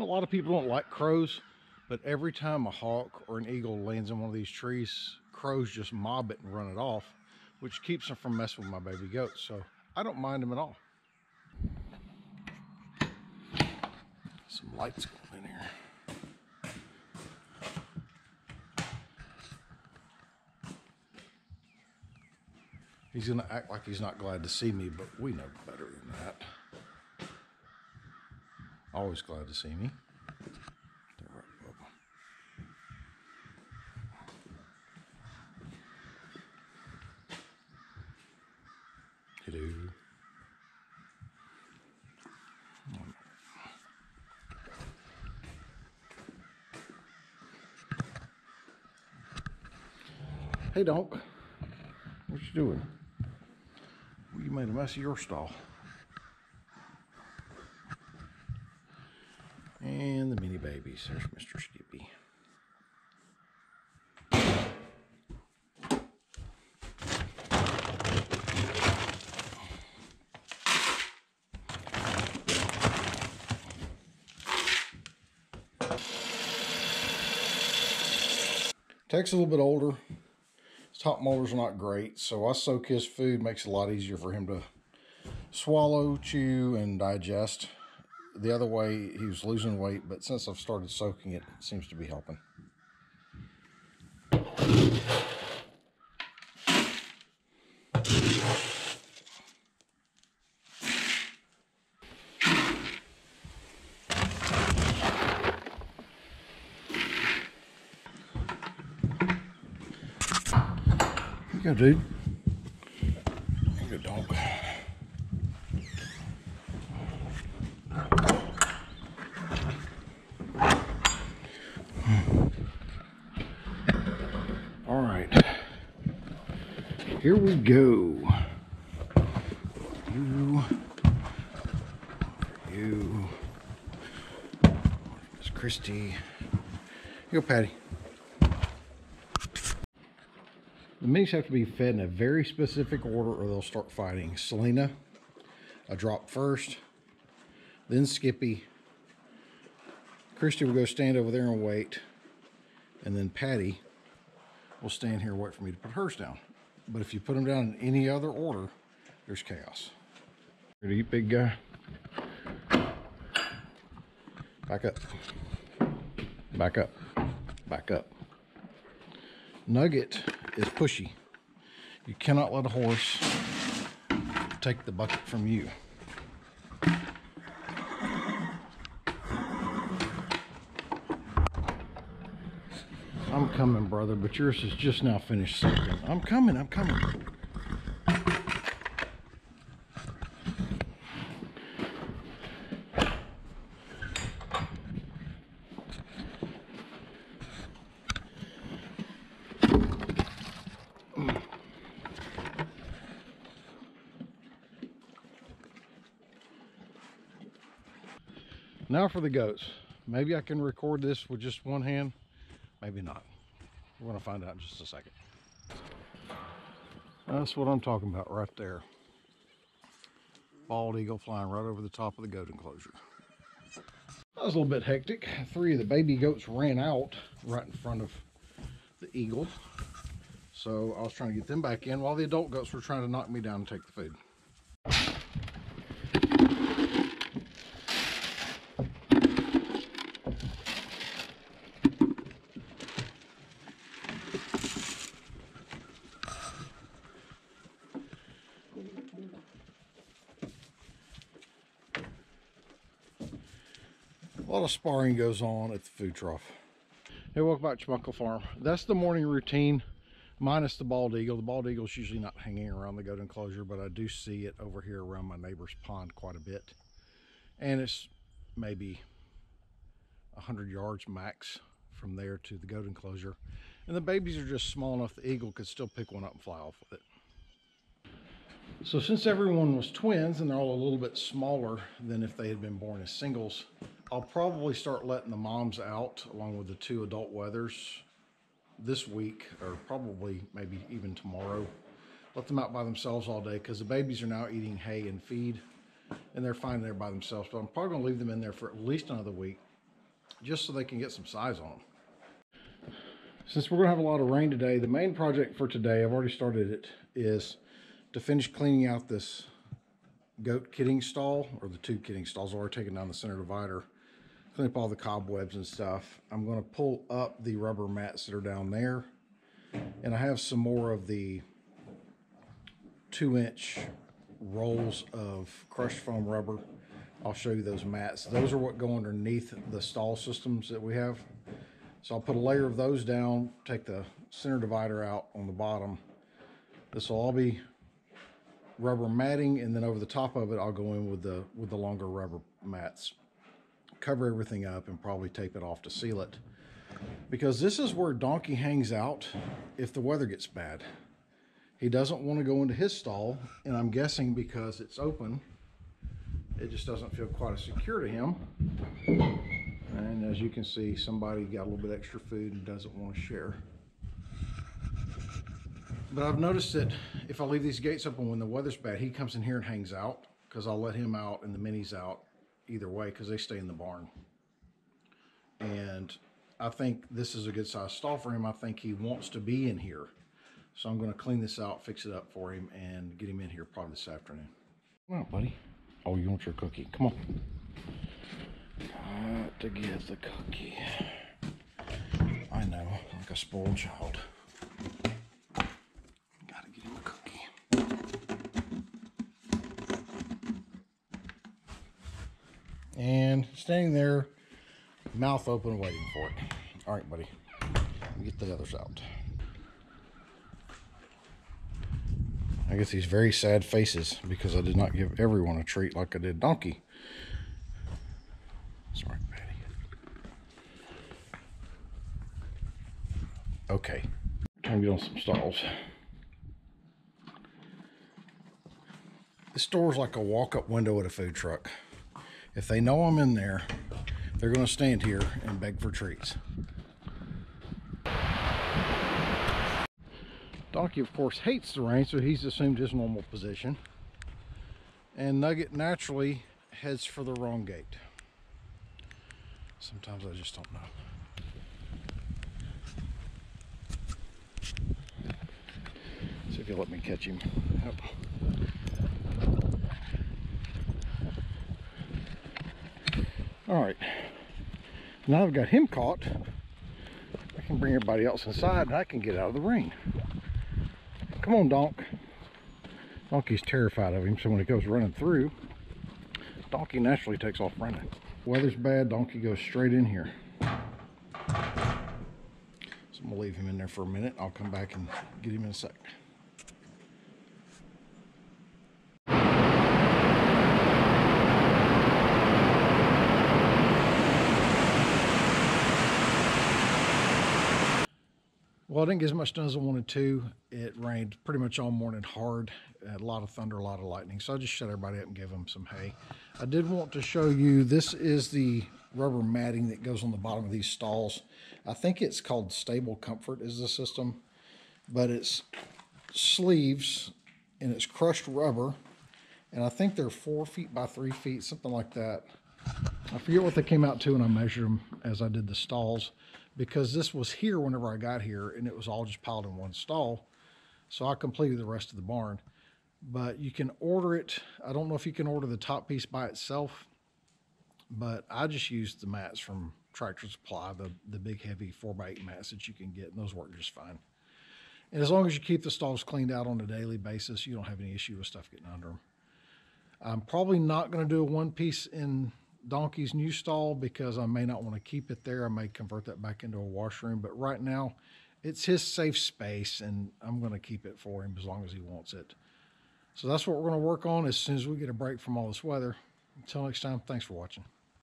A lot of people don't like crows, but every time a hawk or an eagle lands in one of these trees, crows just mob it and run it off, which keeps them from messing with my baby goats. So I don't mind them at all. Some lights going in here. He's gonna act like he's not glad to see me, but we know better than that. Always glad to see me. Hello. Hey, Donk. What you doing? Well, you made a mess of your stall. And the mini babies. There's Mr. Skippy. Tech's a little bit older. His top molars are not great, so I soak his food. Makes it a lot easier for him to swallow, chew, and digest. The other way, he was losing weight, but since I've started soaking it, it seems to be helping. You go, dude. Here you go, dog. All right. Here we go. You. You. Miss Christy. You go, Patty. The minis have to be fed in a very specific order or they'll start fighting. Selena, a drop first, then Skippy. Christy will go stand over there and wait. And then Patty will stand here and wait for me to put hers down. But if you put them down in any other order, there's chaos. Ready to eat, big guy? Back up. Back up. Back up. Nugget is pushy. You cannot let a horse take the bucket from you. I'm coming, brother, but yours is just now finished soaking. I'm coming, I'm coming. Now for the goats. Maybe I can record this with just one hand, maybe not. We're gonna find out in just a second. That's what I'm talking about right there. Bald eagle flying right over the top of the goat enclosure. That was a little bit hectic. Three of the baby goats ran out right in front of the eagle. So I was trying to get them back in while the adult goats were trying to knock me down and take the food. A lot of sparring goes on at the food trough. Hey, welcome back to Chumuckla Farm. That's the morning routine, minus the bald eagle. The bald eagle's usually not hanging around the goat enclosure, but I do see it over here around my neighbor's pond quite a bit. And it's maybe 100 yards max from there to the goat enclosure. And the babies are just small enough the eagle could still pick one up and fly off with it. So since everyone was twins and they're all a little bit smaller than if they had been born as singles, I'll probably start letting the moms out along with the two adult wethers this week or probably maybe even tomorrow. Let them out by themselves all day because the babies are now eating hay and feed and they're fine there by themselves. But I'm probably gonna leave them in there for at least another week just so they can get some size on them. Since we're going to have a lot of rain today, the main project for today, I've already started it, is to finish cleaning out this goat kidding stall, or the two kidding stalls. I've already taken down the center divider, clean up all the cobwebs and stuff. I'm going to pull up the rubber mats that are down there, and I have some more of the two inch rolls of crushed foam rubber. I'll show you those mats. Those are what go underneath the stall systems that we have. So I'll put a layer of those down, take the center divider out on the bottom. This will all be rubber matting, and then over the top of it, I'll go in with the with the longer rubber mats. Cover everything up and probably tape it off to seal it. Because this is where Donkey hangs out if the weather gets bad. He doesn't want to go into his stall, and I'm guessing because it's open, it just doesn't feel quite as secure to him. And as you can see, somebody got a little bit extra food and doesn't want to share. But I've noticed that if I leave these gates open when the weather's bad, he comes in here and hangs out because I'll let him out and the minis out either way because they stay in the barn. And I think this is a good size stall for him. I think he wants to be in here. So I'm going to clean this out, fix it up for him, and get him in here probably this afternoon. Come on, buddy. Oh, you want your cookie. Come on. Got to get the cookie. I know, like a spoiled child. Gotta get him a cookie. And standing there, mouth open, waiting for it. All right, buddy. Get the others out. I get these very sad faces because I did not give everyone a treat like I did Donkey. Sorry, Patty. Okay, time to get on some stalls. This door's like a walk-up window at a food truck. If they know I'm in there, they're going to stand here and beg for treats. Donkey, of course, hates the rain, so he's assumed his normal position. And Nugget naturally heads for the wrong gate. Sometimes I just don't know. See if you'll let me catch him. Yep. All right. Now I've got him caught. I can bring everybody else inside and I can get out of the rain. Come on, Donk. Donkey's terrified of him, so when he goes running through, Donkey naturally takes off running. Weather's bad, Donkey goes straight in here. So I'm gonna leave him in there for a minute. I'll come back and get him in a sec. Well, I didn't get as much done as I wanted to. It rained pretty much all morning hard, a lot of thunder, a lot of lightning. So I just shut everybody up and gave them some hay. I did want to show you, this is the rubber matting that goes on the bottom of these stalls. I think it's called Stable Comfort is the system, but it's sleeves and it's crushed rubber. And I think they're four feet by three feet, something like that. I forget what they came out to when I measured them as I did the stalls because this was here whenever I got here and it was all just piled in one stall. So I completed the rest of the barn. But you can order it. I don't know if you can order the top piece by itself, but I just used the mats from Tractor Supply, the, the big heavy 4x8 mats that you can get, and those work just fine. And as long as you keep the stalls cleaned out on a daily basis, you don't have any issue with stuff getting under them. I'm probably not going to do a one piece in Donkey's new stall because I may not want to keep it there. I may convert that back into a washroom, but right now it's his safe space and I'm going to keep it for him as long as he wants it. So that's what we're going to work on as soon as we get a break from all this weather. Until next time, thanks for watching.